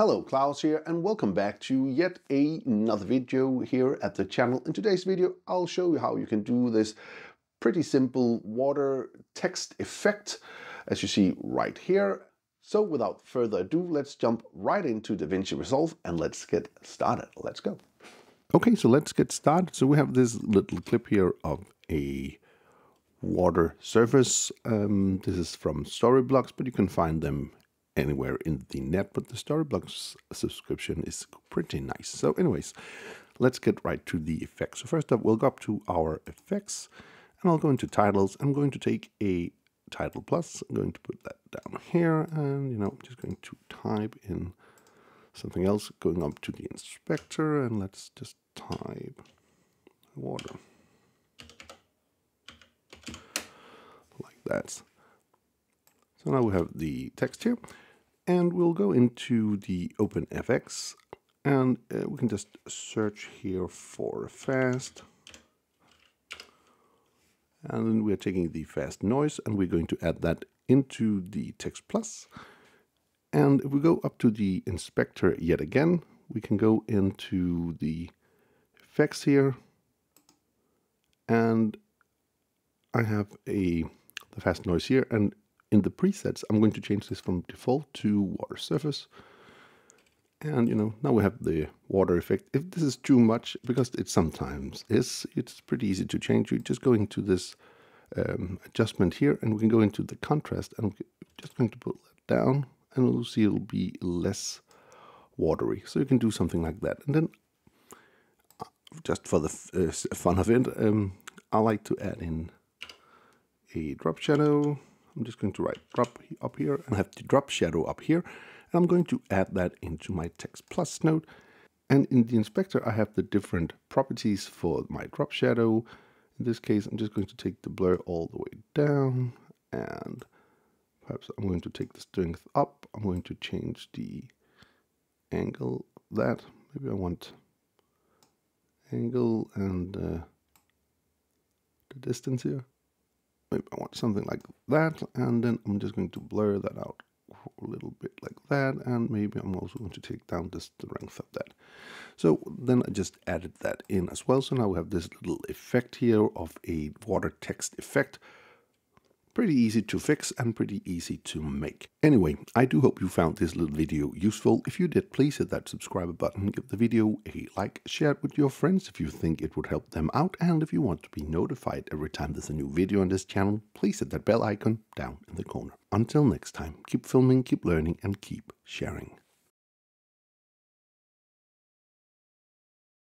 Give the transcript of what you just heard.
Hello, Klaus here and welcome back to yet another video here at the channel. In today's video, I'll show you how you can do this pretty simple water text effect, as you see right here. So without further ado, let's jump right into DaVinci Resolve and let's get started. Let's go. Okay, so let's get started. So we have this little clip here of a water surface. Um, this is from Storyblocks, but you can find them anywhere in the net, but the Storyblocks subscription is pretty nice. So anyways, let's get right to the effects. So first up, we'll go up to our effects and I'll go into titles. I'm going to take a title plus. I'm going to put that down here and, you know, I'm just going to type in something else going up to the inspector and let's just type water. Like that. So now we have the text here and we'll go into the OpenFX and uh, we can just search here for fast. And then we're taking the fast noise and we're going to add that into the text plus. And if we go up to the inspector yet again we can go into the effects here. And I have a the fast noise here and in the presets, I'm going to change this from default to water surface. And you know, now we have the water effect. If this is too much, because it sometimes is, it's pretty easy to change. You just go into this um, adjustment here and we can go into the contrast and we're just going to put that down and we'll see it'll be less watery. So you can do something like that. And then uh, just for the uh, fun of it, um, I like to add in a drop shadow I'm just going to write drop up here and have the drop shadow up here. And I'm going to add that into my text plus node. And in the inspector, I have the different properties for my drop shadow. In this case, I'm just going to take the blur all the way down and perhaps I'm going to take the strength up. I'm going to change the angle that. Maybe I want angle and uh, the distance here maybe I want something like that and then I'm just going to blur that out a little bit like that and maybe I'm also going to take down the length of that. So then I just added that in as well. So now we have this little effect here of a water text effect Pretty easy to fix and pretty easy to make. Anyway, I do hope you found this little video useful. If you did, please hit that subscribe button, give the video a like, share it with your friends if you think it would help them out, and if you want to be notified every time there's a new video on this channel, please hit that bell icon down in the corner. Until next time, keep filming, keep learning, and keep sharing.